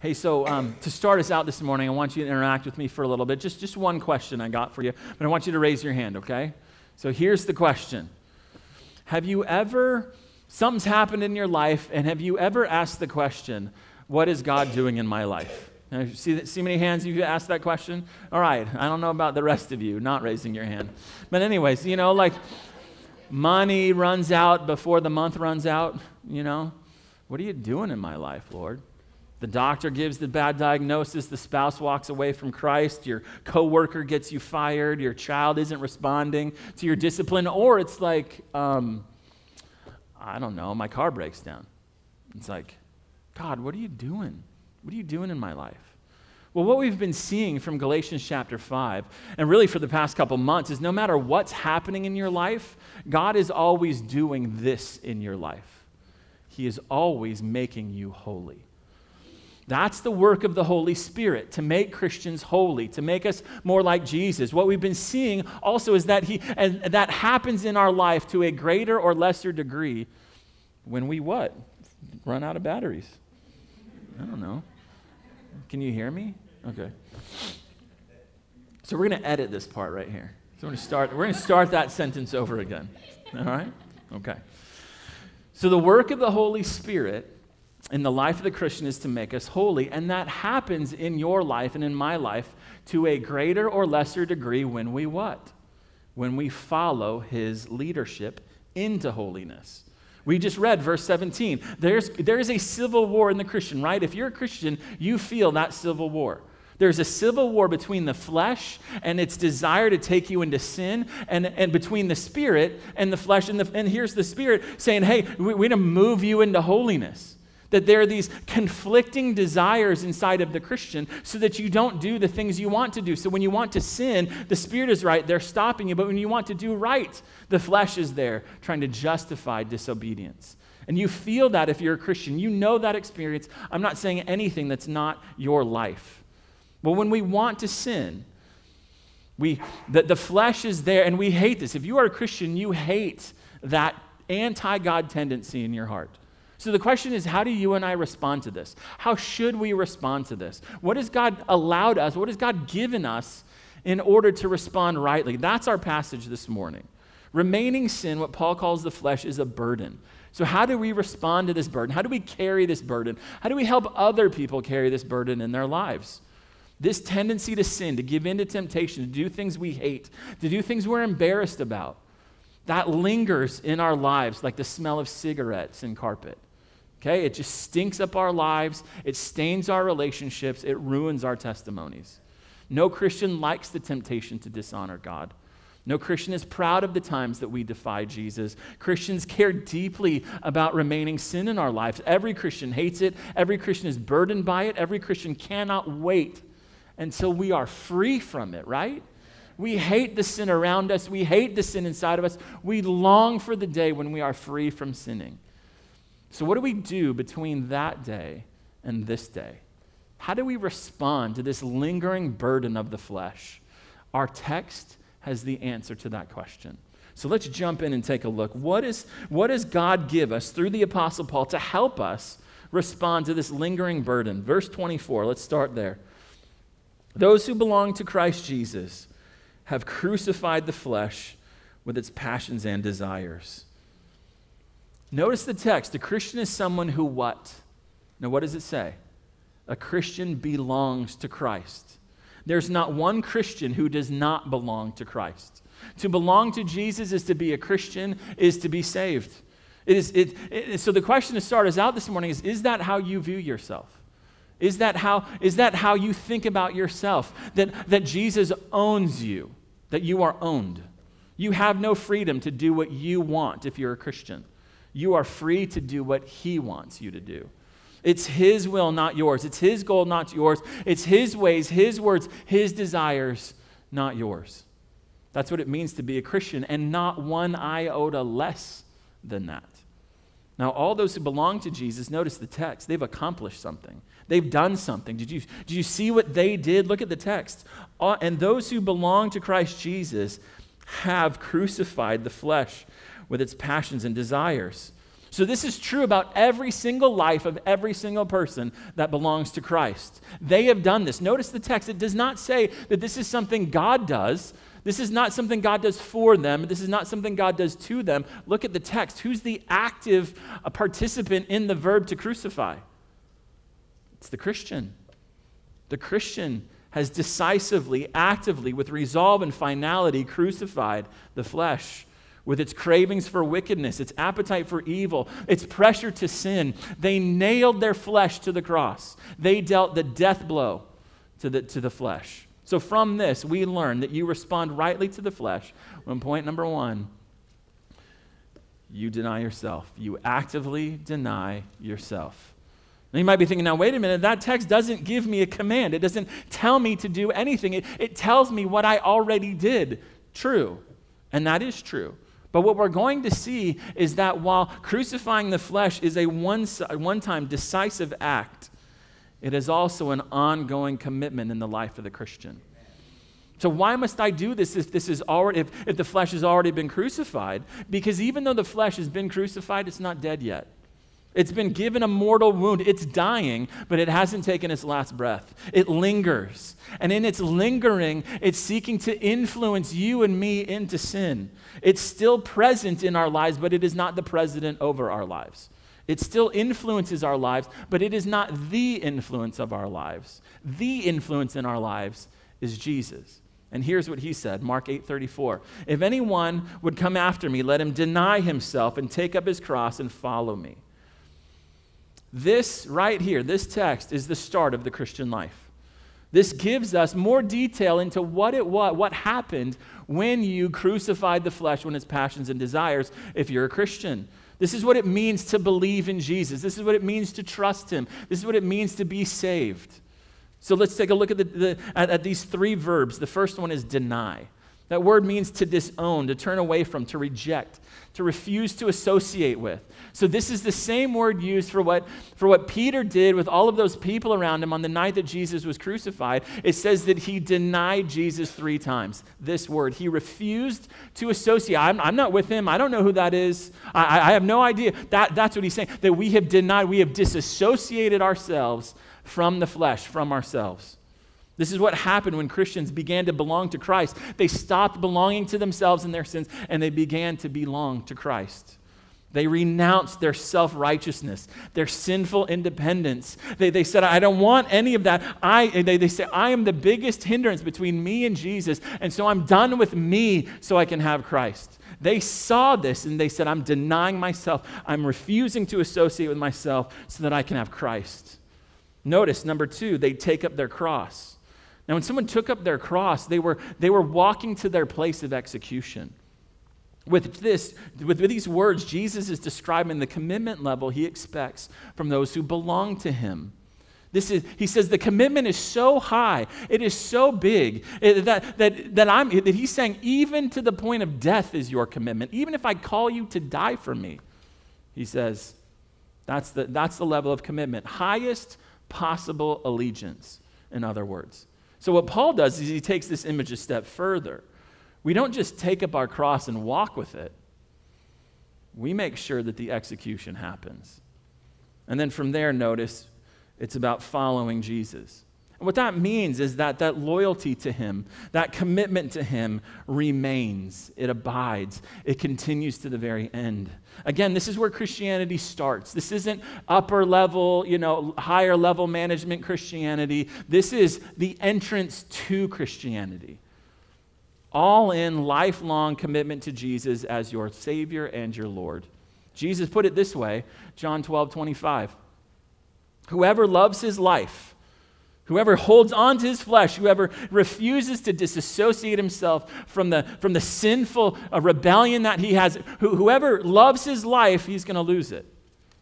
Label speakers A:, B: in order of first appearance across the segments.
A: Hey, so um, to start us out this morning, I want you to interact with me for a little bit. Just, just one question I got for you, but I want you to raise your hand, okay? So here's the question Have you ever, something's happened in your life, and have you ever asked the question, What is God doing in my life? Now, see, see many hands you've asked that question? All right, I don't know about the rest of you not raising your hand. But, anyways, you know, like money runs out before the month runs out, you know? What are you doing in my life, Lord? The doctor gives the bad diagnosis, the spouse walks away from Christ, your coworker gets you fired, your child isn't responding to your discipline, or it's like, um, I don't know, my car breaks down. It's like, God, what are you doing? What are you doing in my life? Well, what we've been seeing from Galatians chapter 5, and really for the past couple months, is no matter what's happening in your life, God is always doing this in your life. He is always making you holy. That's the work of the Holy Spirit to make Christians holy, to make us more like Jesus. What we've been seeing also is that he and that happens in our life to a greater or lesser degree when we what? Run out of batteries. I don't know. Can you hear me? Okay. So we're going to edit this part right here. So we're going to start we're going to start that sentence over again. All right? Okay. So the work of the Holy Spirit in the life of the Christian is to make us holy. And that happens in your life and in my life to a greater or lesser degree when we what? When we follow his leadership into holiness. We just read verse 17. There's, there is a civil war in the Christian, right? If you're a Christian, you feel that civil war. There's a civil war between the flesh and its desire to take you into sin, and, and between the spirit and the flesh. And, the, and here's the spirit saying, hey, we, we're going to move you into holiness that there are these conflicting desires inside of the Christian so that you don't do the things you want to do. So when you want to sin, the Spirit is right, they're stopping you. But when you want to do right, the flesh is there trying to justify disobedience. And you feel that if you're a Christian. You know that experience. I'm not saying anything that's not your life. But when we want to sin, we, the, the flesh is there, and we hate this. If you are a Christian, you hate that anti God tendency in your heart. So the question is, how do you and I respond to this? How should we respond to this? What has God allowed us? What has God given us in order to respond rightly? That's our passage this morning. Remaining sin, what Paul calls the flesh, is a burden. So, how do we respond to this burden? How do we carry this burden? How do we help other people carry this burden in their lives? This tendency to sin, to give in to temptation, to do things we hate, to do things we're embarrassed about, that lingers in our lives like the smell of cigarettes and carpet. Okay? It just stinks up our lives, it stains our relationships, it ruins our testimonies. No Christian likes the temptation to dishonor God. No Christian is proud of the times that we defy Jesus. Christians care deeply about remaining sin in our lives. Every Christian hates it. Every Christian is burdened by it. Every Christian cannot wait until we are free from it, right? We hate the sin around us. We hate the sin inside of us. We long for the day when we are free from sinning. So, what do we do between that day and this day? How do we respond to this lingering burden of the flesh? Our text has the answer to that question. So let's jump in and take a look. What, is, what does God give us through the Apostle Paul to help us respond to this lingering burden? Verse 24, let's start there. Those who belong to Christ Jesus have crucified the flesh with its passions and desires. Notice the text. A Christian is someone who what? Now, what does it say? A Christian belongs to Christ. There's not one Christian who does not belong to Christ. To belong to Jesus is to be a Christian, is to be saved. It is, it, it, so the question to start us out this morning is Is that how you view yourself? Is that how, is that how you think about yourself? That, that Jesus owns you, that you are owned. You have no freedom to do what you want if you're a Christian. You are free to do what He wants you to do. It's His will, not yours. It's His goal, not yours. It's His ways, His words, His desires, not yours. That's what it means to be a Christian, and not one iota less than that. Now, all those who belong to Jesus, notice the text, they've accomplished something. They've done something. Did you, did you see what they did? Look at the text. Uh, and those who belong to Christ Jesus have crucified the flesh with its passions and desires. So, this is true about every single life of every single person that belongs to Christ. They have done this. Notice the text, it does not say that this is something God does. This is not something God does for them. This is not something God does to them. Look at the text. Who's the active uh, participant in the verb to crucify? It's the Christian. The Christian has decisively, actively, with resolve and finality, crucified the flesh with its cravings for wickedness, its appetite for evil, its pressure to sin. They nailed their flesh to the cross. They dealt the death blow to the, to the flesh. So, from this, we learn that you respond rightly to the flesh when point number one, you deny yourself. You actively deny yourself. Now you might be thinking, now, wait a minute, that text doesn't give me a command. It doesn't tell me to do anything. It, it tells me what I already did. True. And that is true. But what we're going to see is that while crucifying the flesh is a one time decisive act, it is also an ongoing commitment in the life of the Christian. So why must I do this if this is already if, if the flesh has already been crucified? Because even though the flesh has been crucified, it's not dead yet. It's been given a mortal wound. It's dying, but it hasn't taken its last breath. It lingers. And in its lingering, it's seeking to influence you and me into sin. It's still present in our lives, but it is not the president over our lives. It still influences our lives, but it is not the influence of our lives. The influence in our lives is Jesus. And here's what he said, Mark 8:34. If anyone would come after me, let him deny himself and take up his cross and follow me. This right here, this text, is the start of the Christian life. This gives us more detail into what it was, what happened when you crucified the flesh, when its passions and desires, if you're a Christian. This is what it means to believe in Jesus. This is what it means to trust Him. This is what it means to be saved. So let's take a look at, the, the at, at these three verbs. The first one is deny. That word means to disown, to turn away from, to reject, to refuse to associate with. So this is the same word used for what, for what Peter did with all of those people around him on the night that Jesus was crucified. It says that he denied Jesus three times. This word. He refused to associate. I'm, I'm not with him. I don't know who that is. I, I have no idea. That, that's what he's saying. That we have denied, we have disassociated ourselves from the flesh, from ourselves. This is what happened when Christians began to belong to Christ. They stopped belonging to themselves and their sins, and they began to belong to Christ. They renounced their self righteousness, their sinful independence. They, they said, I don't want any of that. I, they, they say, I am the biggest hindrance between me and Jesus, and so I'm done with me so I can have Christ. They saw this and they said, I'm denying myself. I'm refusing to associate with myself so that I can have Christ. Notice, number two, they take up their cross. Now, when someone took up their cross, they were, they were walking to their place of execution. With this, with, these words, Jesus is describing the commitment level he expects from those who belong to him. This is, he says the commitment is so high, it is so big eh, that, that, that, I'm, that he's saying, even to the point of death is your commitment. Even if I call you to die for me, he says, that's the, that's the level of commitment. Highest possible allegiance, in other words. So, what Paul does is he takes this image a step further. We don't just take up our cross and walk with it, we make sure that the execution happens. And then from there, notice it's about following Jesus. And what that means is that that loyalty to Him, that commitment to Him remains, it abides, it continues to the very end. Again, this is where Christianity starts. This isn't upper level, you know, higher level management Christianity. This is the entrance to Christianity. All in lifelong commitment to Jesus as your Savior and your Lord. Jesus put it this way John 12, 25. Whoever loves his life, Whoever holds on to his flesh, whoever refuses to disassociate himself from the, from the sinful uh, rebellion that he has, who, whoever loves his life, he's going to lose it.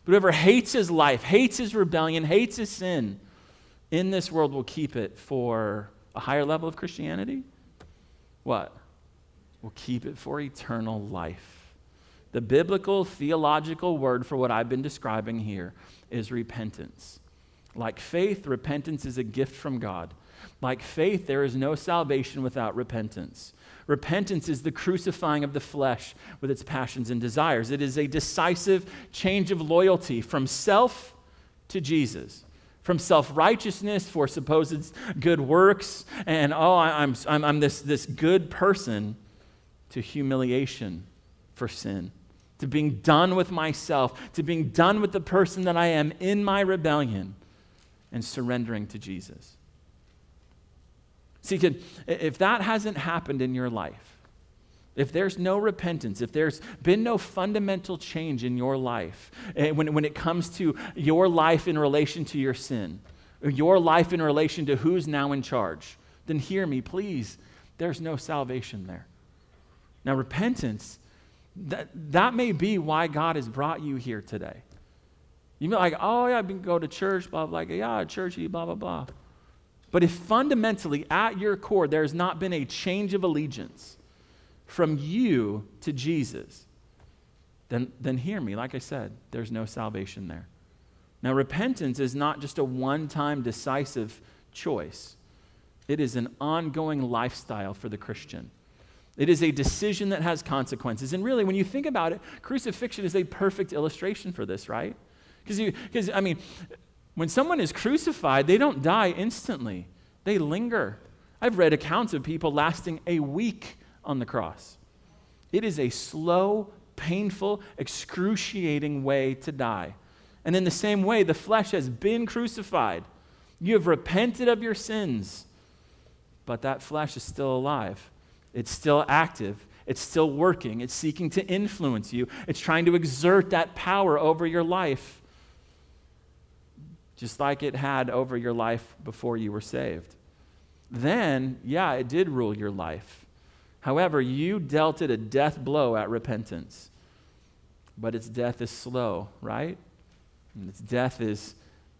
A: But whoever hates his life, hates his rebellion, hates his sin, in this world will keep it for a higher level of Christianity. What? We'll keep it for eternal life. The biblical theological word for what I've been describing here is repentance Like faith, repentance is a gift from God. Like faith, there is no salvation without repentance. Repentance is the crucifying of the flesh with its passions and desires. It is a decisive change of loyalty from self to Jesus, from self righteousness for supposed good works, and oh, I'm, I'm, I'm this, this good person, to humiliation for sin, to being done with myself, to being done with the person that I am in my rebellion, and surrendering to Jesus. See, if that hasn't happened in your life, if there's no repentance, if there's been no fundamental change in your life, eh, when, when it comes to your life in relation to your sin, your life in relation to who's now in charge, then hear me, please. There's no salvation there. Now, repentance, that, that may be why God has brought you here today. You be like, oh, yeah, I've been go to church, blah, blah, blah. Yeah, churchy, blah, blah, blah. But if fundamentally, at your core, there has not been a change of allegiance from you to Jesus, then, then hear me. Like I said, there's no salvation there. Now, repentance is not just a one time decisive choice, it is an ongoing lifestyle for the Christian. It is a decision that has consequences. And really, when you think about it, crucifixion is a perfect illustration for this, right? Because, I mean, when someone is crucified, they don't die instantly, they linger. I've read accounts of people lasting a week on the cross. It is a slow, painful, excruciating way to die. And in the same way, the flesh has been crucified. You have repented of your sins, but that flesh is still alive. It's still active. It's still working. It's seeking to influence you. It's trying to exert that power over your life just like it had over your life before you were saved. Then, yeah, it did rule your life. However, you dealt it a death blow at repentance. But its death is slow, right? And its death is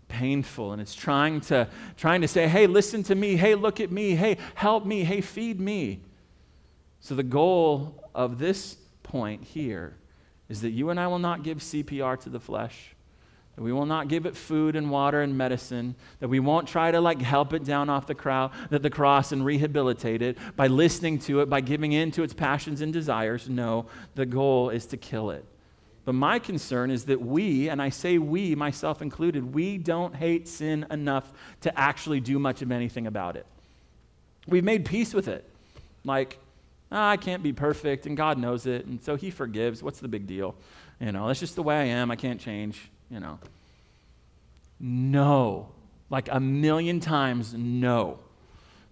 A: painful and it's trying to trying to say hey listen to me hey look at me hey help me hey feed me so the goal of this point here is that you and I will not give CPR to the flesh that we will not give it food and water and medicine, that we won't try to like help it down off the, crowd, that the cross and rehabilitate it by listening to it, by giving in to its passions and desires. No, the goal is to kill it. But my concern is that we, and I say we, myself included, we don't hate sin enough to actually do much of anything about it. We've made peace with it. Like, oh, I can't be perfect, and God knows it, and so He forgives. What's the big deal? You know, that's just the way I am. I can't change you know. No. Like a million times, no.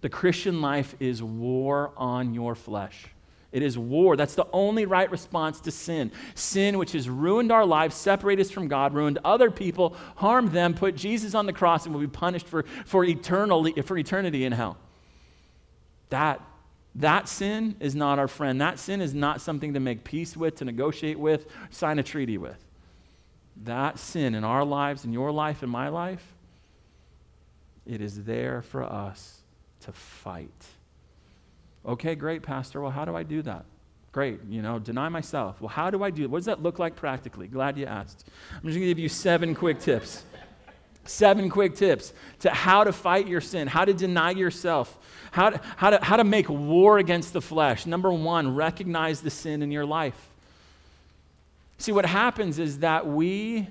A: The Christian life is war on your flesh. It is war. That's the only right response to sin. Sin, which has ruined our lives, separated us from God, ruined other people, harmed them, put Jesus on the cross, and will be punished for, for, eternally, for eternity in hell. That, that sin is not our friend. That sin is not something to make peace with, to negotiate with, sign a treaty with that sin in our lives, in your life, in my life, it is there for us to fight. Okay, great, Pastor. Well, how do I do that? Great, you know, deny myself. Well, how do I do it? What does that look like practically? Glad you asked. I'm just going to give you seven quick tips. Seven quick tips to how to fight your sin, how to deny yourself, how to, how to, how to make war against the flesh. Number one, recognize the sin in your life. See, what happens is that we,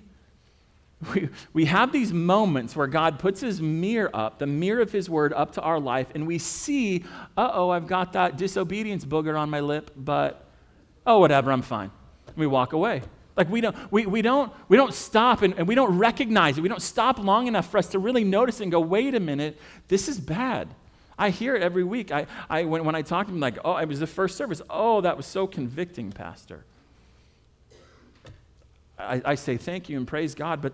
A: we, we have these moments where God puts his mirror up, the mirror of his word up to our life, and we see, uh oh, I've got that disobedience booger on my lip, but oh, whatever, I'm fine. And we walk away. Like we don't, we, we don't, we don't stop and, and we don't recognize it. We don't stop long enough for us to really notice and go, wait a minute, this is bad. I hear it every week. I, I, when, when I talk to them, like, oh, it was the first service. Oh, that was so convicting, Pastor. I, I say thank you and praise God, but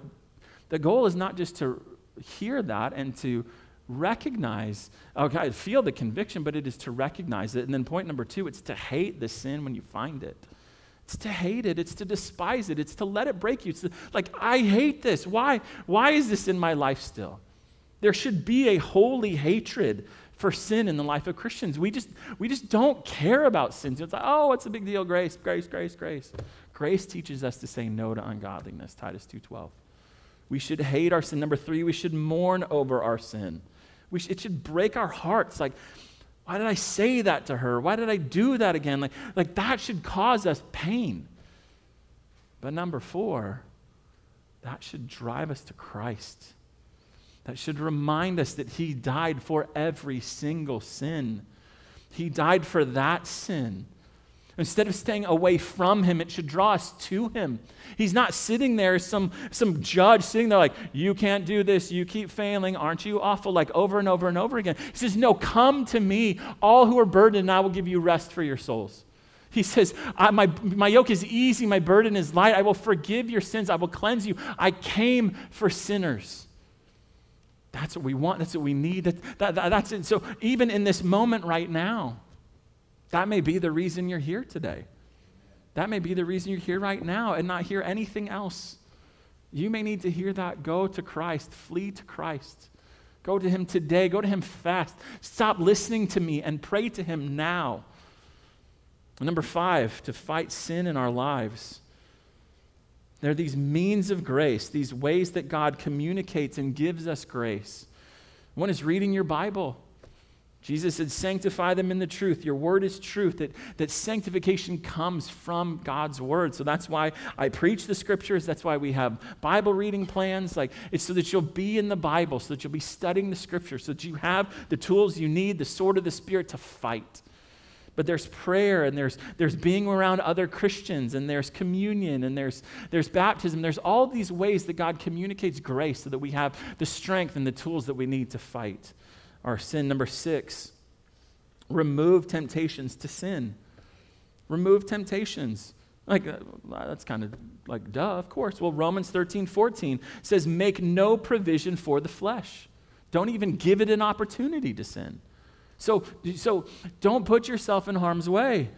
A: the goal is not just to hear that and to recognize, okay, feel the conviction, but it is to recognize it. And then point number two, it's to hate the sin when you find it. It's to hate it. It's to despise it. It's to let it break you. It's to, like, I hate this. Why? Why is this in my life still? There should be a holy hatred for sin in the life of Christians. We just, we just don't care about sin. It's like, oh, what's the big deal? Grace, grace, grace, grace. Grace teaches us to say no to ungodliness, Titus 2:12. We should hate our sin. Number three, we should mourn over our sin. Sh- it should break our hearts. Like, why did I say that to her? Why did I do that again? Like, like that should cause us pain. But number four, that should drive us to Christ. That should remind us that He died for every single sin. He died for that sin. Instead of staying away from him, it should draw us to him. He's not sitting there, some, some judge sitting there like, you can't do this, you keep failing, aren't you awful? Like over and over and over again. He says, No, come to me, all who are burdened, and I will give you rest for your souls. He says, my, my yoke is easy, my burden is light. I will forgive your sins, I will cleanse you. I came for sinners. That's what we want, that's what we need. That, that, that, that's it. So even in this moment right now, that may be the reason you're here today. That may be the reason you're here right now and not hear anything else. You may need to hear that. Go to Christ, flee to Christ. Go to Him today. Go to Him fast. Stop listening to me and pray to Him now. Number five, to fight sin in our lives. There are these means of grace, these ways that God communicates and gives us grace. One is reading your Bible. Jesus said, Sanctify them in the truth. Your word is truth. That, that sanctification comes from God's word. So that's why I preach the scriptures. That's why we have Bible reading plans. Like it's so that you'll be in the Bible, so that you'll be studying the scriptures, so that you have the tools you need, the sword of the Spirit to fight. But there's prayer and there's, there's being around other Christians and there's communion and there's, there's baptism. There's all these ways that God communicates grace so that we have the strength and the tools that we need to fight our sin. Number six, remove temptations to sin. Remove temptations. Like, uh, that's kind of like, duh, of course. Well, Romans 13, 14 says, make no provision for the flesh. Don't even give it an opportunity to sin. So, so don't put yourself in harm's way.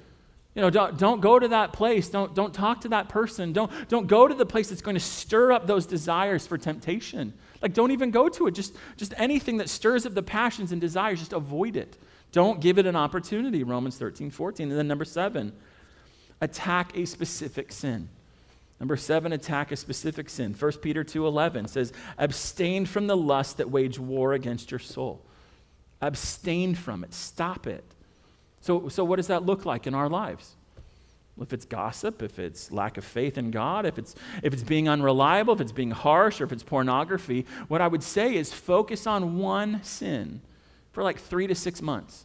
A: You know, don't, don't go to that place. Don't, don't talk to that person. Don't, don't go to the place that's going to stir up those desires for temptation. Like, don't even go to it. Just, just anything that stirs up the passions and desires, just avoid it. Don't give it an opportunity, Romans 13, 14. And then number seven, attack a specific sin. Number seven, attack a specific sin. 1 Peter 2.11 says, abstain from the lust that wage war against your soul. Abstain from it. Stop it. So, so what does that look like in our lives? if it's gossip, if it's lack of faith in God, if it's, if it's being unreliable, if it's being harsh, or if it's pornography, what I would say is focus on one sin for like three to six months.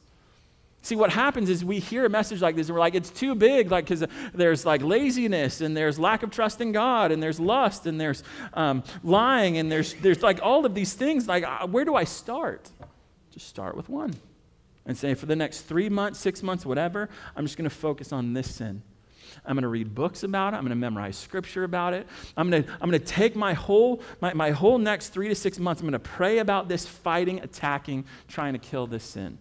A: See, what happens is we hear a message like this and we're like, it's too big, like, because there's like laziness and there's lack of trust in God and there's lust and there's um, lying and there's, there's like all of these things. Like, uh, where do I start? Just start with one and say, for the next three months, six months, whatever, I'm just going to focus on this sin. I'm going to read books about it. I'm going to memorize scripture about it. I'm going to, I'm going to take my whole, my, my whole next three to six months, I'm going to pray about this fighting, attacking, trying to kill this sin.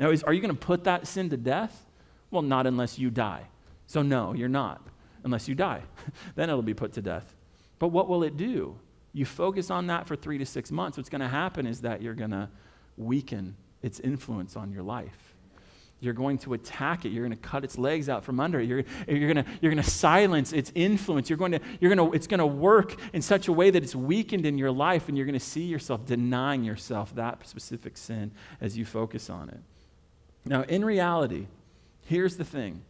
A: Now, is, are you going to put that sin to death? Well, not unless you die. So, no, you're not, unless you die. then it'll be put to death. But what will it do? You focus on that for three to six months. What's going to happen is that you're going to weaken its influence on your life. You're going to attack it. You're going to cut its legs out from under it. You're, you're, going to, you're to silence its influence. You're going to, you're going to, it's going to work in such a way that it's weakened in your life, and you're going to see yourself denying yourself that specific sin as you focus on it. Now, in reality, here's the thing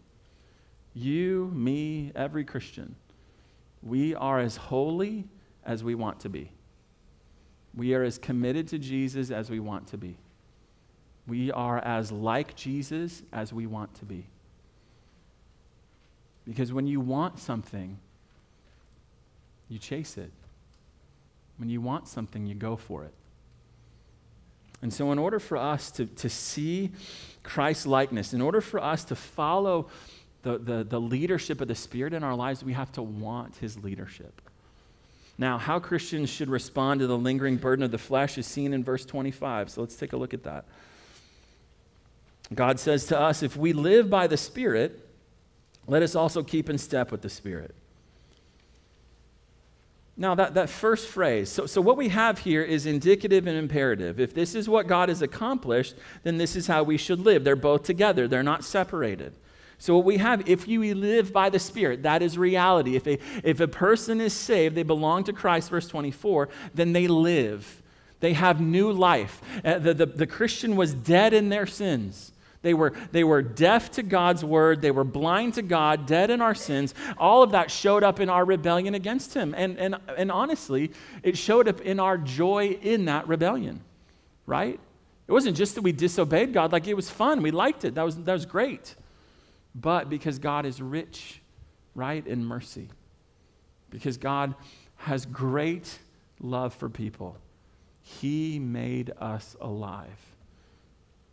A: you, me, every Christian, we are as holy as we want to be. We are as committed to Jesus as we want to be. We are as like Jesus as we want to be. Because when you want something, you chase it. When you want something, you go for it. And so, in order for us to, to see Christ's likeness, in order for us to follow the, the, the leadership of the Spirit in our lives, we have to want His leadership. Now, how Christians should respond to the lingering burden of the flesh is seen in verse 25. So, let's take a look at that. God says to us, if we live by the Spirit, let us also keep in step with the Spirit. Now, that, that first phrase, so, so what we have here is indicative and imperative. If this is what God has accomplished, then this is how we should live. They're both together, they're not separated. So, what we have, if you live by the Spirit, that is reality. If a, if a person is saved, they belong to Christ, verse 24, then they live. They have new life. Uh, the, the, the Christian was dead in their sins. They were, they were deaf to God's word. They were blind to God, dead in our sins. All of that showed up in our rebellion against Him. And, and, and honestly, it showed up in our joy in that rebellion, right? It wasn't just that we disobeyed God, like it was fun. We liked it. That was, that was great. But because God is rich, right, in mercy, because God has great love for people, He made us alive.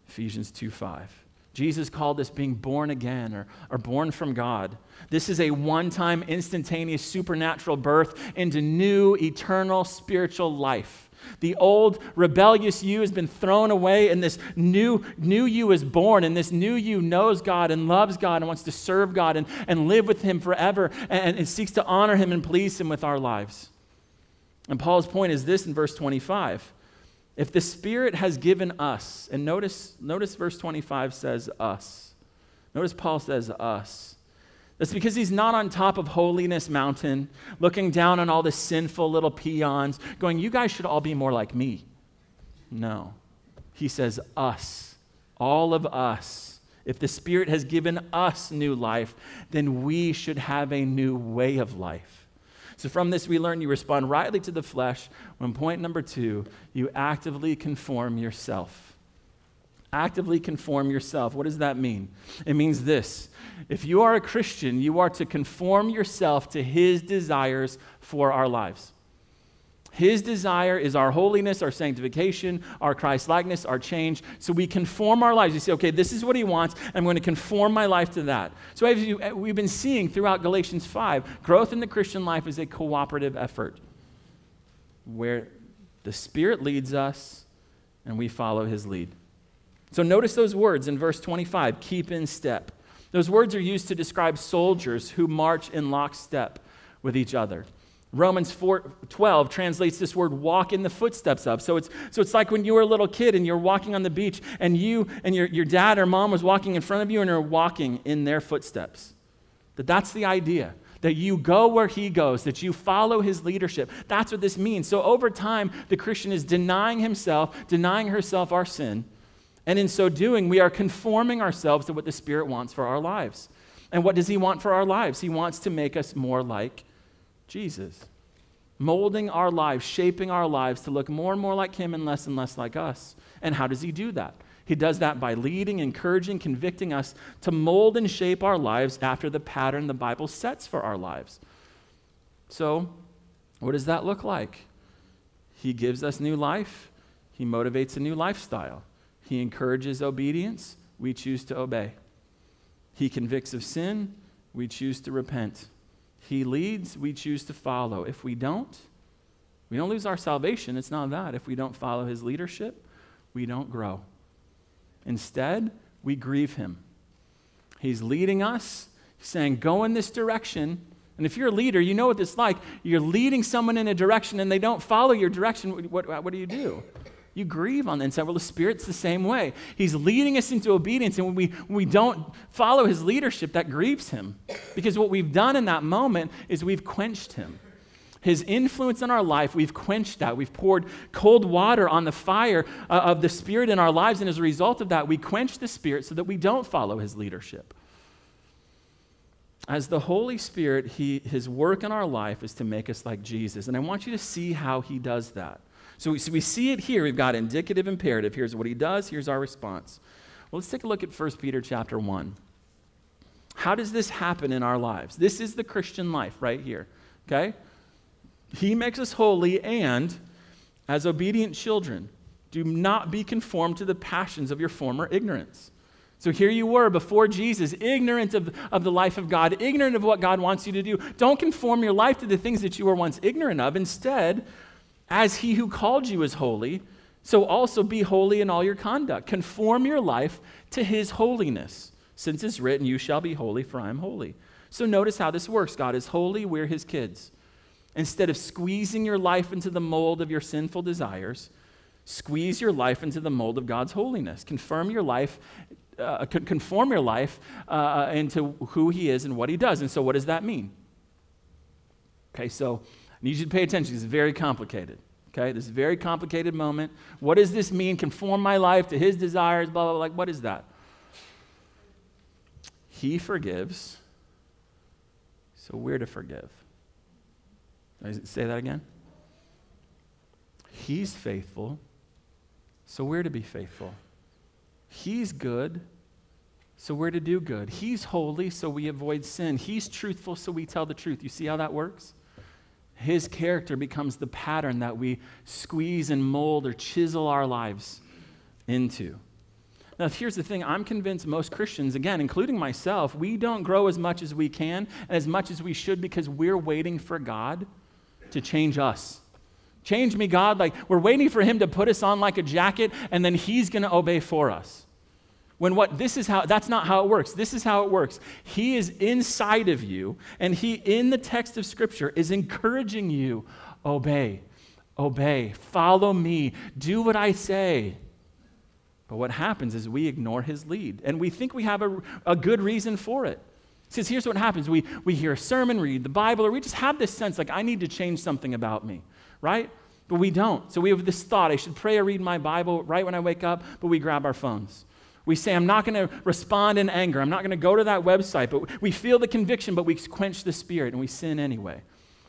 A: Ephesians 2 5. Jesus called this being born again or, or born from God. This is a one time, instantaneous, supernatural birth into new, eternal, spiritual life. The old rebellious you has been thrown away, and this new, new you is born, and this new you knows God and loves God and wants to serve God and, and live with Him forever and, and seeks to honor Him and please Him with our lives. And Paul's point is this in verse 25. If the Spirit has given us, and notice, notice verse 25 says us. Notice Paul says us. That's because he's not on top of Holiness Mountain, looking down on all the sinful little peons, going, You guys should all be more like me. No. He says, Us, all of us. If the Spirit has given us new life, then we should have a new way of life. So, from this, we learn you respond rightly to the flesh when point number two, you actively conform yourself actively conform yourself. What does that mean? It means this if you are a Christian, you are to conform yourself to His desires for our lives. His desire is our holiness, our sanctification, our Christ likeness, our change. So we conform our lives. You say, okay, this is what he wants. I'm going to conform my life to that. So as you, uh, we've been seeing throughout Galatians 5, growth in the Christian life is a cooperative effort where the Spirit leads us and we follow his lead. So notice those words in verse 25 keep in step. Those words are used to describe soldiers who march in lockstep with each other. Romans 4, 12 translates this word walk in the footsteps of. So it's, so it's like when you were a little kid and you're walking on the beach and you and your, your dad or mom was walking in front of you and you're walking in their footsteps. That that's the idea. That you go where he goes, that you follow his leadership. That's what this means. So over time, the Christian is denying himself, denying herself our sin, and in so doing, we are conforming ourselves to what the Spirit wants for our lives. And what does He want for our lives? He wants to make us more like Jesus, molding our lives, shaping our lives to look more and more like Him and less and less like us. And how does He do that? He does that by leading, encouraging, convicting us to mold and shape our lives after the pattern the Bible sets for our lives. So, what does that look like? He gives us new life, He motivates a new lifestyle. He encourages obedience, we choose to obey. He convicts of sin, we choose to repent. He leads, we choose to follow. If we don't, we don't lose our salvation. It's not that. If we don't follow his leadership, we don't grow. Instead, we grieve him. He's leading us, He's saying, Go in this direction. And if you're a leader, you know what it's like. You're leading someone in a direction and they don't follow your direction. What, what, what do you do? You grieve on the inside. Well, the Spirit's the same way. He's leading us into obedience, and when we, when we don't follow His leadership, that grieves Him. Because what we've done in that moment is we've quenched Him. His influence in our life, we've quenched that. We've poured cold water on the fire uh, of the Spirit in our lives, and as a result of that, we quench the Spirit so that we don't follow His leadership. As the Holy Spirit, he, His work in our life is to make us like Jesus. And I want you to see how He does that. So we, so we see it here. We've got indicative imperative. Here's what he does, here's our response. Well, let's take a look at 1 Peter chapter 1. How does this happen in our lives? This is the Christian life right here, okay? He makes us holy, and as obedient children, do not be conformed to the passions of your former ignorance. So here you were before Jesus, ignorant of, of the life of God, ignorant of what God wants you to do. Don't conform your life to the things that you were once ignorant of. Instead, as he who called you is holy, so also be holy in all your conduct. Conform your life to his holiness, since it's written, You shall be holy, for I am holy. So notice how this works God is holy, we're his kids. Instead of squeezing your life into the mold of your sinful desires, squeeze your life into the mold of God's holiness. Confirm your life uh, conform your life uh, into who He is and what He does. And so, what does that mean? Okay, so need you to pay attention. It's very complicated. Okay, this is a very complicated moment. What does this mean? Conform my life to His desires, blah, blah, blah. Like, what is that? He forgives, so we're to forgive. Say that again. He's faithful, so we're to be faithful. He's good, so we're to do good. He's holy, so we avoid sin. He's truthful, so we tell the truth. You see how that works? His character becomes the pattern that we squeeze and mold or chisel our lives into. Now, here's the thing I'm convinced most Christians, again, including myself, we don't grow as much as we can and as much as we should because we're waiting for God to change us. Change me, God. Like, we're waiting for Him to put us on like a jacket and then He's going to obey for us. When what this is how that's not how it works. This is how it works. He is inside of you, and he in the text of scripture is encouraging you, obey, obey, follow me, do what I say. But what happens is we ignore his lead, and we think we have a, a good reason for it. Because here's what happens we, we hear a sermon, read the Bible, or we just have this sense like, I need to change something about me, right? But we don't. So we have this thought, I should pray or read my Bible right when I wake up, but we grab our phones. We say, I'm not going to respond in anger. I'm not going to go to that website. But we feel the conviction, but we quench the spirit and we sin anyway.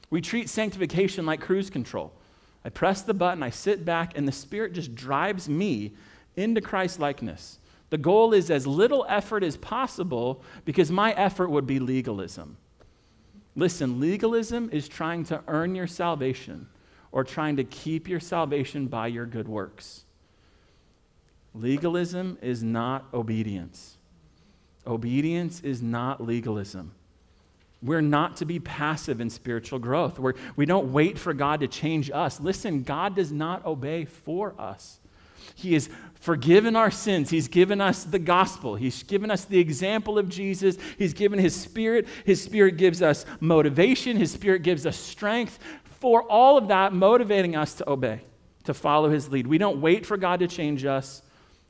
A: We treat sanctification like cruise control. I press the button, I sit back, and the spirit just drives me into Christ likeness. The goal is as little effort as possible because my effort would be legalism. Listen, legalism is trying to earn your salvation or trying to keep your salvation by your good works. Legalism is not obedience. Obedience is not legalism. We're not to be passive in spiritual growth. We're, we don't wait for God to change us. Listen, God does not obey for us. He has forgiven our sins. He's given us the gospel. He's given us the example of Jesus. He's given His Spirit. His Spirit gives us motivation. His Spirit gives us strength for all of that, motivating us to obey, to follow His lead. We don't wait for God to change us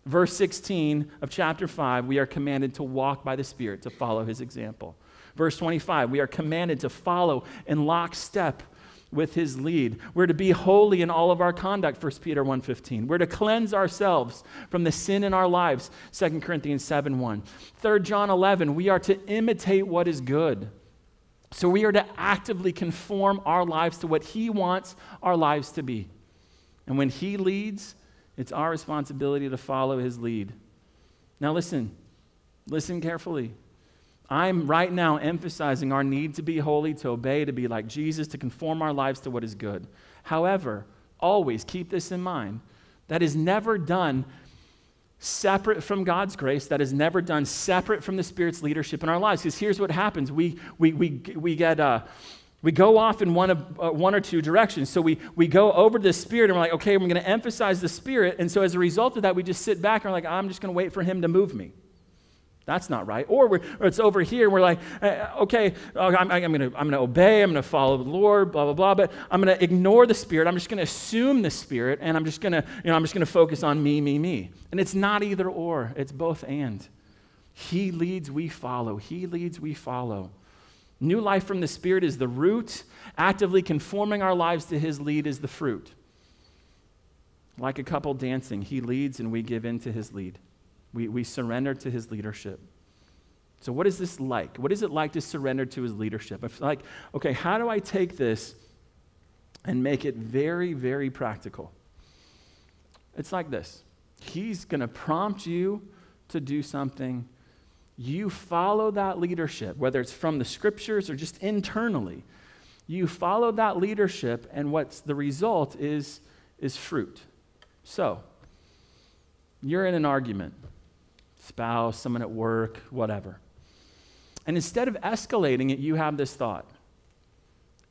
A: verse 16 of chapter 5, we are commanded to walk by the Spirit, to follow his example. Verse 25, we are commanded to follow in lockstep with his lead. We're to be holy in all of our conduct, 1 Peter 1.15. We're to cleanse ourselves from the sin in our lives, 2 Corinthians 7.1. 3 John 11, we are to imitate what is good. So we are to actively conform our lives to what he wants our lives to be. And when he leads, it's our responsibility to follow his lead. Now, listen, listen carefully. I'm right now emphasizing our need to be holy, to obey, to be like Jesus, to conform our lives to what is good. However, always keep this in mind that is never done separate from God's grace, that is never done separate from the Spirit's leadership in our lives. Because here's what happens we, we, we, we get. Uh, we go off in one, of, uh, one or two directions. So we, we go over the Spirit and we're like, okay, we're going to emphasize the Spirit. And so as a result of that, we just sit back and we're like, I'm just going to wait for Him to move me. That's not right. Or, or it's over here and we're like, uh, okay, uh, I'm, I'm going to I'm gonna obey, I'm going to follow the Lord, blah, blah, blah. But I'm going to ignore the Spirit. I'm just going to assume the Spirit and I'm just going to, you know, I'm just going to focus on me, me, me. And it's not either or, it's both and. He leads, we follow. He leads, we follow. New life from the Spirit is the root. Actively conforming our lives to His lead is the fruit. Like a couple dancing, He leads and we give in to His lead. We, we surrender to His leadership. So, what is this like? What is it like to surrender to His leadership? I feel like, okay, how do I take this and make it very, very practical? It's like this He's going to prompt you to do something you follow that leadership, whether it's from the scriptures or just internally. You follow that leadership, and what's the result is, is fruit. So, you're in an argument spouse, someone at work, whatever. And instead of escalating it, you have this thought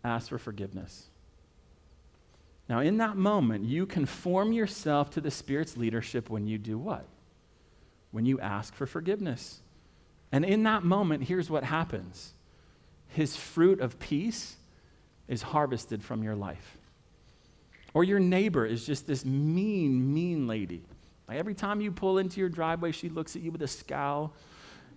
A: ask for forgiveness. Now, in that moment, you conform yourself to the Spirit's leadership when you do what? When you ask for forgiveness. And in that moment, here's what happens. His fruit of peace is harvested from your life. Or your neighbor is just this mean, mean lady, Like every time you pull into your driveway, she looks at you with a scowl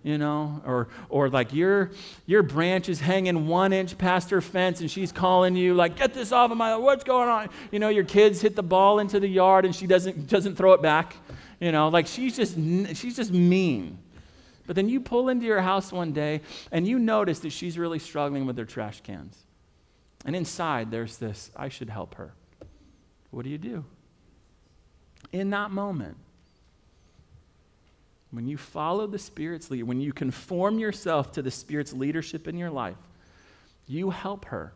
A: you know? Or or like your your branch is hanging one inch past her fence and she's calling you like get this off of my what's going on? You know your kids hit the ball into the yard and she doesn't doesn't throw it back you know? Like she's just she's just mean but then you pull into your house one day and you notice that she's really struggling with her trash cans and inside there's this i should help her what do you do in that moment when you follow the Spirit's lead, when you conform yourself to the Spirit's leadership in your life, you help her.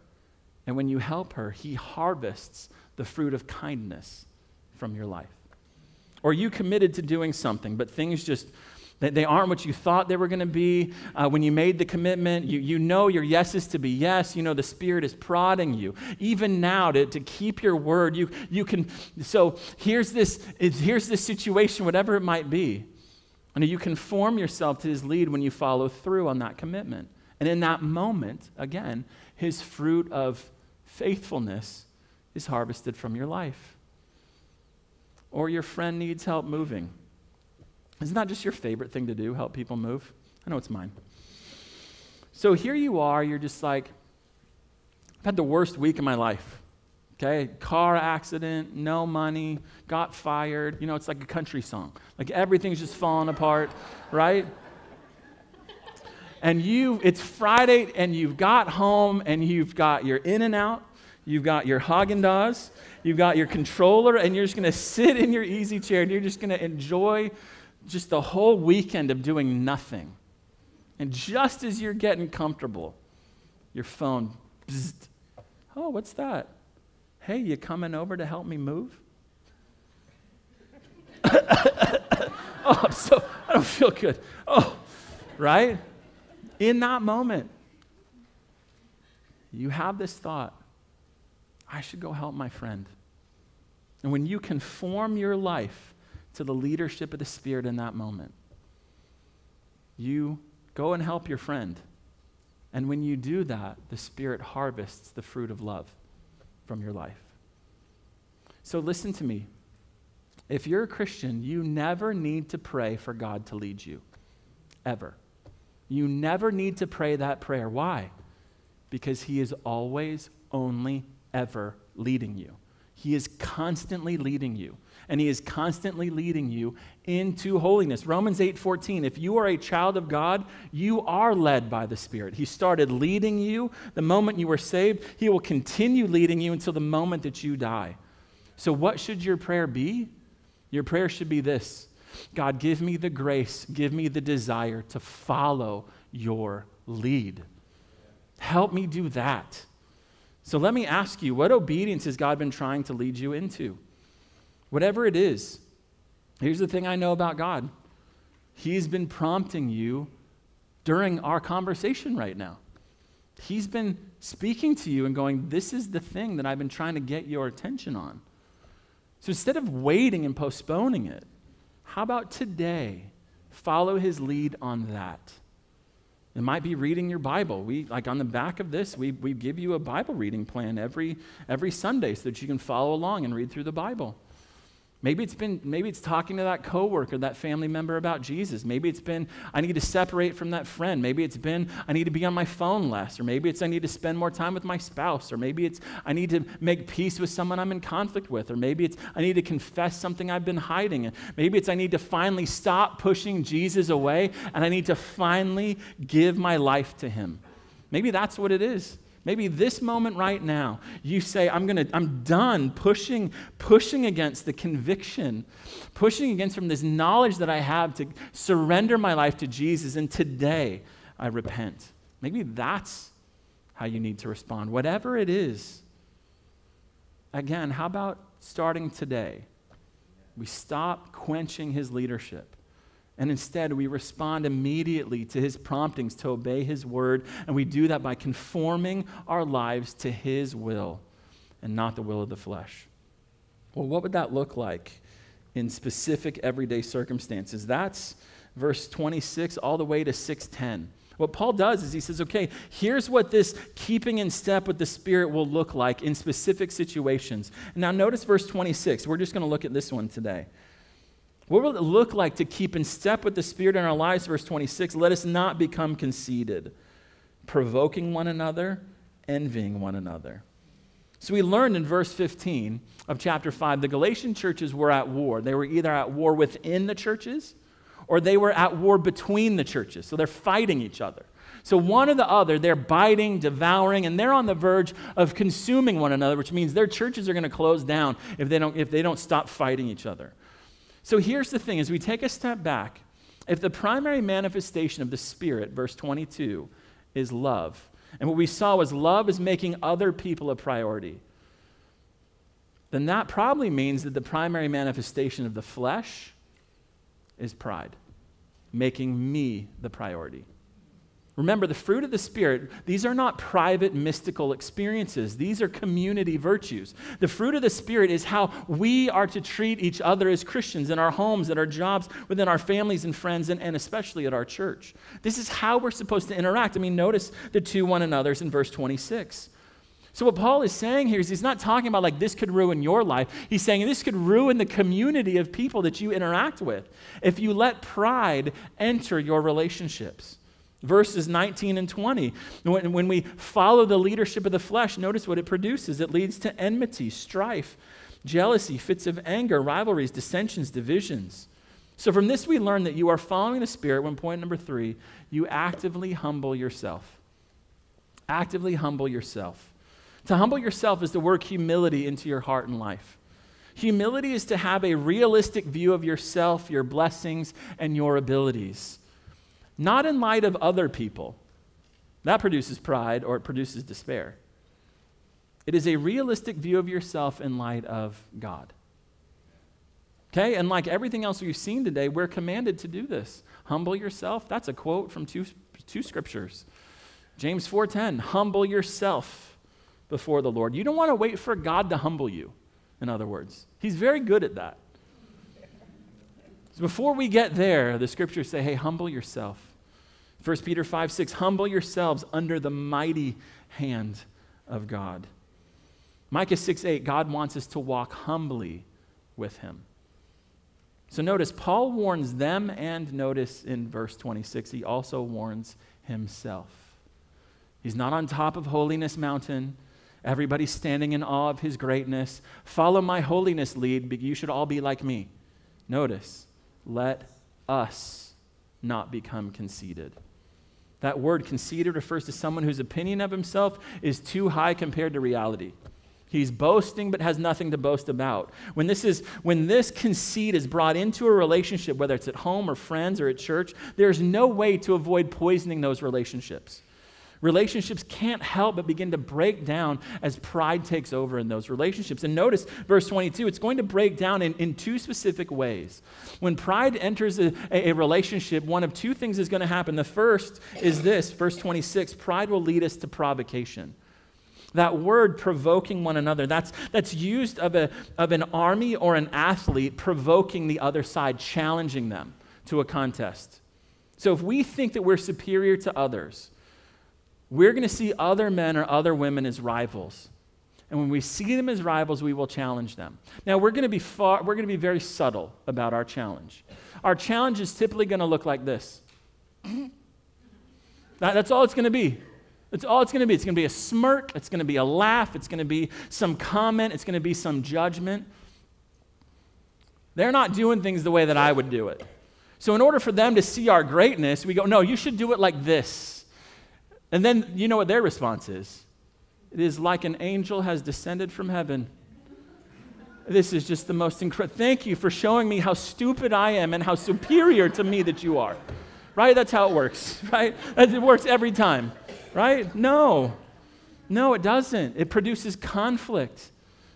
A: And when you help her, He harvests the fruit of kindness from your life. Or you committed to doing something, but things just, they aren't what you thought they were going to be. Uh, when you made the commitment, you, you know your yes is to be yes. You know the Spirit is prodding you. Even now, to, to keep your word, you, you can. So here's this, here's this situation, whatever it might be. And you conform yourself to his lead when you follow through on that commitment. And in that moment, again, his fruit of faithfulness is harvested from your life. Or your friend needs help moving. Isn't that just your favorite thing to do, help people move? I know it's mine. So here you are, you're just like, I've had the worst week of my life. Okay, car accident, no money, got fired. You know, it's like a country song. Like everything's just falling apart, right? And you, it's Friday, and you've got home, and you've got your In and Out, you've got your Haagen Dazs, you've got your controller, and you're just going to sit in your easy chair, and you're just going to enjoy just the whole weekend of doing nothing. And just as you're getting comfortable, your phone, bzzzt, oh, what's that? Hey, you coming over to help me move? oh, I'm so, I don't feel good. Oh, right? In that moment, you have this thought I should go help my friend. And when you conform your life to the leadership of the Spirit in that moment, you go and help your friend. And when you do that, the Spirit harvests the fruit of love from your life. So listen to me. If you're a Christian, you never need to pray for God to lead you, ever. You never need to pray that prayer. Why? Because He is always, only, ever leading you. He is constantly leading you, and He is constantly leading you into holiness. Romans 8 14, if you are a child of God, you are led by the Spirit. He started leading you the moment you were saved, He will continue leading you until the moment that you die. So, what should your prayer be? Your prayer should be this God, give me the grace, give me the desire to follow your lead. Help me do that. So, let me ask you what obedience has God been trying to lead you into? Whatever it is, here's the thing I know about God He's been prompting you during our conversation right now. He's been speaking to you and going, This is the thing that I've been trying to get your attention on. So instead of waiting and postponing it, how about today? Follow his lead on that. It might be reading your Bible. We like on the back of this, we, we give you a Bible reading plan every every Sunday so that you can follow along and read through the Bible. Maybe it's been maybe it's talking to that coworker, that family member about Jesus. Maybe it's been I need to separate from that friend. Maybe it's been I need to be on my phone less or maybe it's I need to spend more time with my spouse or maybe it's I need to make peace with someone I'm in conflict with or maybe it's I need to confess something I've been hiding. And maybe it's I need to finally stop pushing Jesus away and I need to finally give my life to him. Maybe that's what it is. Maybe this moment right now, you say, I'm gonna, I'm done pushing, pushing against the conviction, pushing against from this knowledge that I have to surrender my life to Jesus, and today I repent. Maybe that's how you need to respond. Whatever it is. Again, how about starting today? We stop quenching his leadership. And instead, we respond immediately to his promptings to obey his word. And we do that by conforming our lives to his will and not the will of the flesh. Well, what would that look like in specific everyday circumstances? That's verse 26 all the way to 610. What Paul does is he says, okay, here's what this keeping in step with the Spirit will look like in specific situations. Now, notice verse 26. We're just going to look at this one today. What will it look like to keep in step with the Spirit in our lives? Verse 26 Let us not become conceited, provoking one another, envying one another. So we learned in verse 15 of chapter 5 the Galatian churches were at war. They were either at war within the churches or they were at war between the churches. So they're fighting each other. So one or the other, they're biting, devouring, and they're on the verge of consuming one another, which means their churches are going to close down if they don't, if they don't stop fighting each other. So here's the thing as we take a step back, if the primary manifestation of the Spirit, verse 22, is love, and what we saw was love is making other people a priority, then that probably means that the primary manifestation of the flesh is pride, making me the priority. Remember, the fruit of the Spirit, these are not private mystical experiences. These are community virtues. The fruit of the Spirit is how we are to treat each other as Christians in our homes, at our jobs, within our families and friends, and, and especially at our church. This is how we're supposed to interact. I mean, notice the two one another's in verse 26. So, what Paul is saying here is he's not talking about like this could ruin your life. He's saying this could ruin the community of people that you interact with if you let pride enter your relationships verses 19 and 20. When, when we follow the leadership of the flesh, notice what it produces it leads to enmity, strife, jealousy, fits of anger, rivalries, dissensions, divisions. So, from this, we learn that you are following the Spirit when point number three, you actively humble yourself. Actively humble yourself. To humble yourself is to work humility into your heart and life. Humility is to have a realistic view of yourself, your blessings, and your abilities not in light of other people. That produces pride or it produces despair. It is a realistic view of yourself in light of God. Okay, and like everything else we've seen today, we're commanded to do this. Humble yourself. That's a quote from two, two scriptures. James 4:10, humble yourself before the Lord. You don't want to wait for God to humble you, in other words. He's very good at that. So before we get there, the scriptures say, hey, humble yourself. 1 Peter 5 6, humble yourselves under the mighty hand of God. Micah 6 8, God wants us to walk humbly with him. So notice, Paul warns them, and notice in verse 26, he also warns himself. He's not on top of Holiness Mountain. Everybody's standing in awe of his greatness. Follow my holiness lead, but you should all be like me. Notice, let us not become conceited. That word conceited refers to someone whose opinion of himself is too high compared to reality. He's boasting but has nothing to boast about. When this is when this conceit is brought into a relationship whether it's at home or friends or at church, there's no way to avoid poisoning those relationships. Relationships can't help but begin to break down as pride takes over in those relationships. And notice verse 22, it's going to break down in, in two specific ways. When pride enters a, a, a relationship, one of two things is going to happen. The first is this, verse 26 pride will lead us to provocation that word provoking one another that's, that's used of, a, of an army or an athlete provoking the other side challenging them to a contest so if we think that we're superior to others we're going to see other men or other women as rivals. And when we see them as rivals, we will challenge them. Now, we're going to be far, we're going to be very subtle about our challenge. Our challenge is typically going to look like this. that's all it's going to be. That's all it's going to be. It's going to be a smirk, it's going to be a laugh, it's going to be some comment, it's going to be some judgment. They're not doing things the way that I would do it. So, in order for them to see our greatness, we go, no, you should do it like this. And then you know what their response is? It is like an angel has descended from heaven. This is just the most incredible. Thank you for showing me how stupid I am and how superior to me that you are. Right? That's how it works, right? It works every time, right? No. No, it doesn't. It produces conflict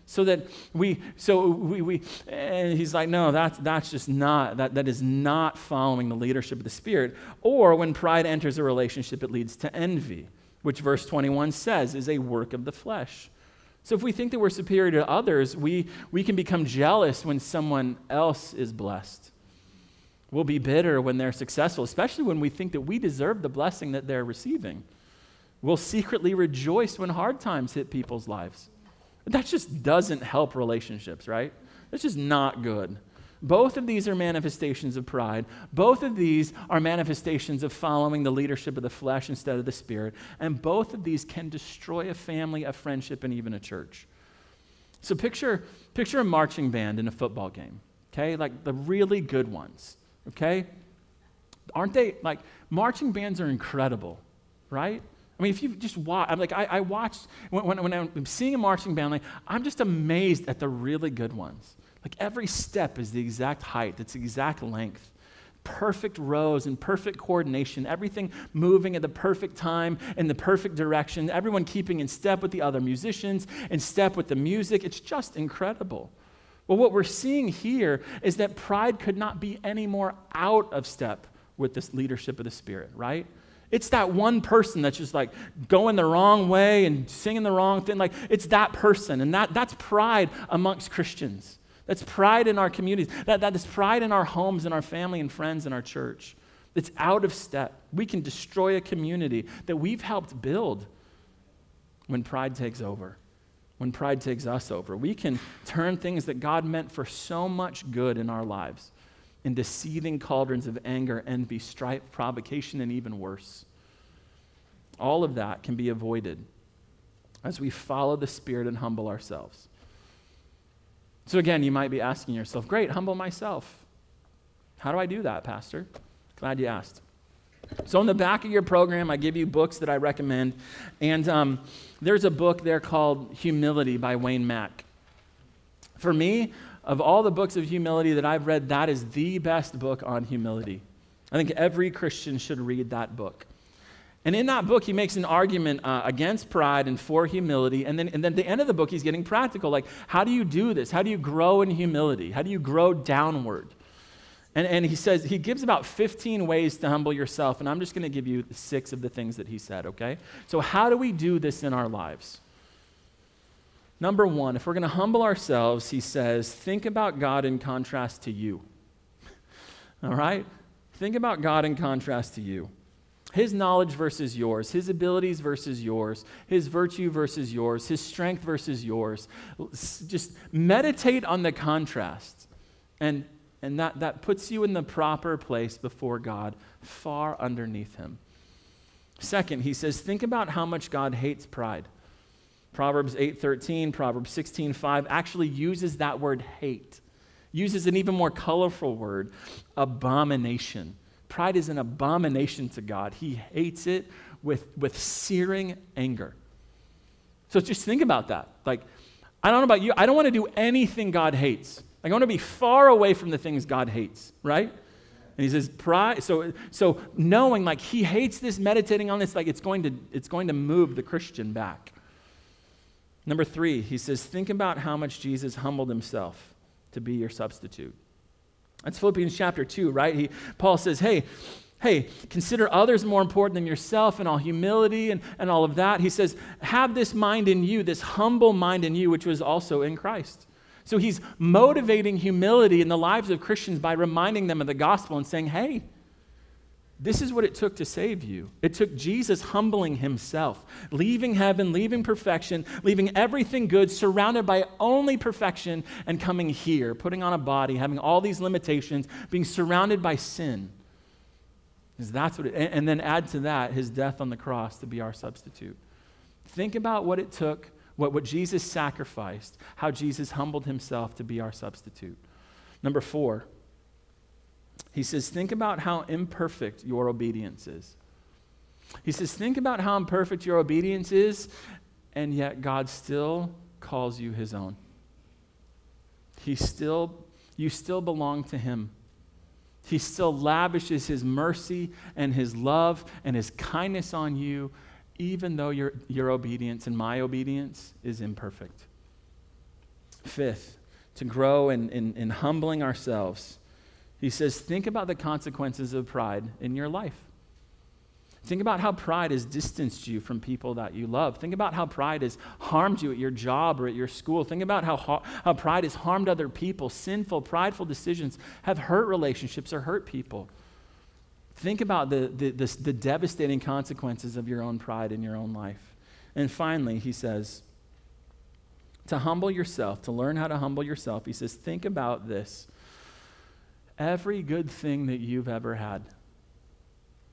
A: so that we so we, we and he's like no that's that's just not that, that is not following the leadership of the spirit. Or when pride enters a relationship it leads to envy which verse 21 says is a work of the flesh. So if we think that we're superior to others we we can become jealous when someone else is blessed. We'll be bitter when they're successful especially when we think that we deserve the blessing that they're receiving. We'll secretly rejoice when hard times hit people's lives that just doesn't help relationships, right? That's just not good. Both of these are manifestations of pride. Both of these are manifestations of following the leadership of the flesh instead of the spirit. And both of these can destroy a family, a friendship, and even a church. So picture, picture a marching band in a football game, okay? Like the really good ones, okay? Aren't they, like, marching bands are incredible, right? I mean, if you just watch, I'm like, I, I watched, when, when, when I'm seeing a marching band, like, I'm just amazed at the really good ones. Like, every step is the exact height, it's the exact length. Perfect rows and perfect coordination, everything moving at the perfect time in the perfect direction, everyone keeping in step with the other musicians, in step with the music. It's just incredible. Well, what we're seeing here is that pride could not be any more out of step with this leadership of the Spirit, right? It's that one person that's just like going the wrong way and singing the wrong thing. Like, it's that person. And that, that's pride amongst Christians. That's pride in our communities. That, that is pride in our homes and our family and friends and our church. It's out of step. We can destroy a community that we've helped build when pride takes over, when pride takes us over. We can turn things that God meant for so much good in our lives into seething cauldrons of anger, envy, strife, provocation, and even worse. All of that can be avoided as we follow the Spirit and humble ourselves. So, again, you might be asking yourself, great, humble myself. How do I do that, Pastor? Glad you asked. So, in the back of your program, I give you books that I recommend. And um, there's a book there called Humility by Wayne Mack. For me, of all the books of humility that I've read, that is the best book on humility. I think every Christian should read that book. And in that book, he makes an argument uh, against pride and for humility. And then, and then at the end of the book, he's getting practical. Like, how do you do this? How do you grow in humility? How do you grow downward? And, and he says, he gives about 15 ways to humble yourself. And I'm just going to give you six of the things that he said, okay? So, how do we do this in our lives? Number one, if we're going to humble ourselves, he says, think about God in contrast to you. All right? Think about God in contrast to you. His knowledge versus yours, his abilities versus yours, his virtue versus yours, his strength versus yours. Just meditate on the contrast. And, and that, that puts you in the proper place before God, far underneath him. Second, he says, think about how much God hates pride. Proverbs 8:13, Proverbs 16:5 actually uses that word hate. Uses an even more colorful word, abomination. Pride is an abomination to God. He hates it with, with searing anger. So just think about that. Like, I don't know about you, I don't want to do anything God hates. Like, I want to be far away from the things God hates, right? And he says, pride. So, so knowing like he hates this, meditating on this, like it's going to, it's going to move the Christian back. Number three, he says, think about how much Jesus humbled himself to be your substitute. That's Philippians chapter 2, right? He, Paul says, hey, hey, consider others more important than yourself in all humility and, and all of that. He says, have this mind in you, this humble mind in you, which was also in Christ. So he's motivating humility in the lives of Christians by reminding them of the gospel and saying, hey, this is what it took to save you. It took Jesus humbling himself, leaving heaven, leaving perfection, leaving everything good, surrounded by only perfection, and coming here, putting on a body, having all these limitations, being surrounded by sin. That's what it, and then add to that his death on the cross to be our substitute. Think about what it took, what, what Jesus sacrificed, how Jesus humbled himself to be our substitute. Number four, he says, Think about how imperfect your obedience is. He says, Think about how imperfect your obedience is, and yet God still calls you his own. He still, you still belong to him. He still lavishes his mercy and his love and his kindness on you, even though your, your obedience and my obedience is imperfect. Fifth, to grow in, in, in humbling ourselves he says, think about the consequences of pride in your life. Think about how pride has distanced you from people that you love. Think about how pride has harmed you at your job or at your school. Think about how, how pride has harmed other people. Sinful, prideful decisions have hurt relationships or hurt people. Think about the, the, the, the devastating consequences of your own pride in your own life. And finally, he says, to humble yourself, to learn how to humble yourself, he says, think about this every good thing that you've ever had.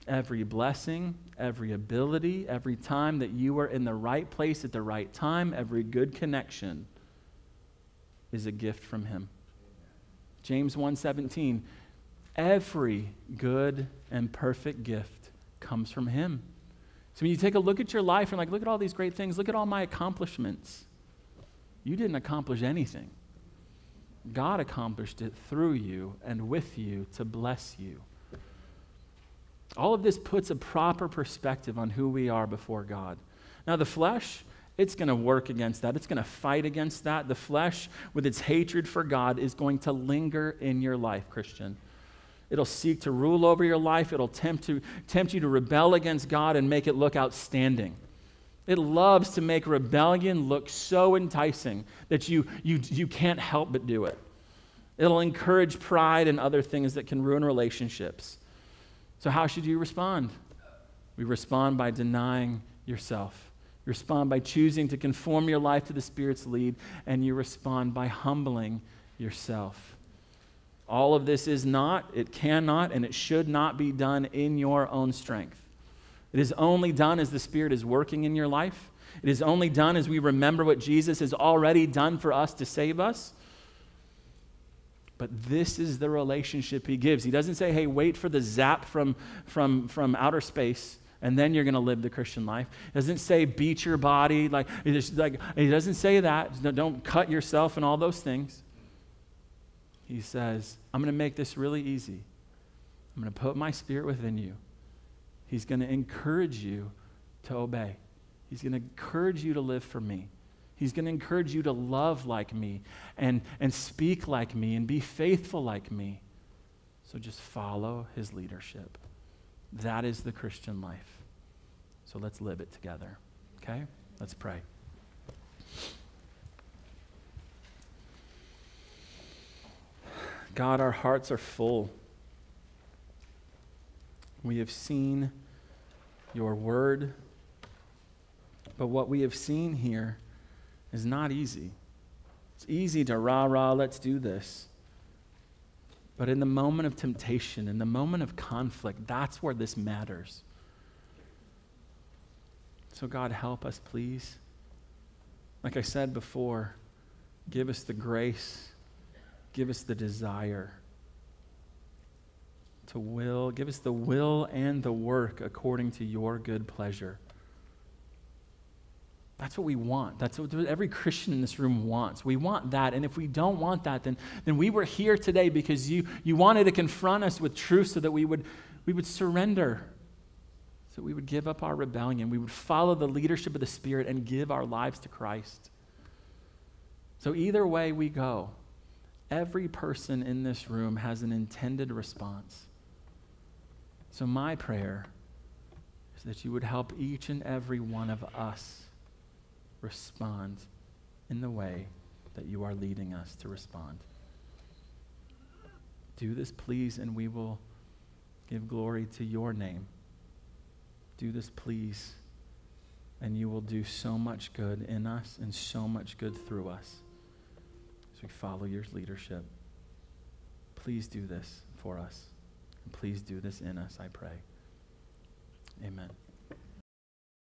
A: Every blessing, every ability, every time that you were in the right place at the right time, every good connection is a gift from him. James 1:17 Every good and perfect gift comes from him. So when you take a look at your life and like look at all these great things, look at all my accomplishments. You didn't accomplish anything. God accomplished it through you and with you to bless you. All of this puts a proper perspective on who we are before God. Now, the flesh, it's going to work against that. It's going to fight against that. The flesh, with its hatred for God, is going to linger in your life, Christian. It'll seek to rule over your life. It'll tempt, to, tempt you to rebel against God and make it look outstanding. It loves to make rebellion look so enticing that you, you, you can't help but do it. It'll encourage pride and other things that can ruin relationships. So, how should you respond? We respond by denying yourself. You respond by choosing to conform your life to the Spirit's lead, and you respond by humbling yourself. All of this is not, it cannot, and it should not be done in your own strength. It is only done as the Spirit is working in your life. It is only done as we remember what Jesus has already done for us to save us. But this is the relationship he gives. He doesn't say, hey, wait for the zap from, from, from outer space and then you're going to live the Christian life. He doesn't say beat your body. Like, like, he doesn't say that. Don't cut yourself and all those things. He says, I'm going to make this really easy. I'm going to put my spirit within you. He's going to encourage you to obey. He's going to encourage you to live for me. He's going to encourage you to love like me and, and speak like me and be faithful like me. So just follow his leadership. That is the Christian life. So let's live it together. Okay? Let's pray. God, our hearts are full. We have seen your word. But what we have seen here is not easy. It's easy to rah rah, let's do this. But in the moment of temptation, in the moment of conflict, that's where this matters. So, God, help us, please. Like I said before, give us the grace, give us the desire to will, give us the will and the work according to your good pleasure. That's what we want. That's what every Christian in this room wants. We want that. And if we don't want that, then, then we were here today because you, you wanted to confront us with truth so that we would, we would surrender, so we would give up our rebellion. We would follow the leadership of the Spirit and give our lives to Christ. So, either way we go, every person in this room has an intended response. So, my prayer is that you would help each and every one of us respond in the way that you are leading us to respond. Do this, please, and we will give glory to your name. Do this, please, and you will do so much good in us and so much good through us as we follow your leadership. Please do this for us. Please do this in us, I pray. Amen.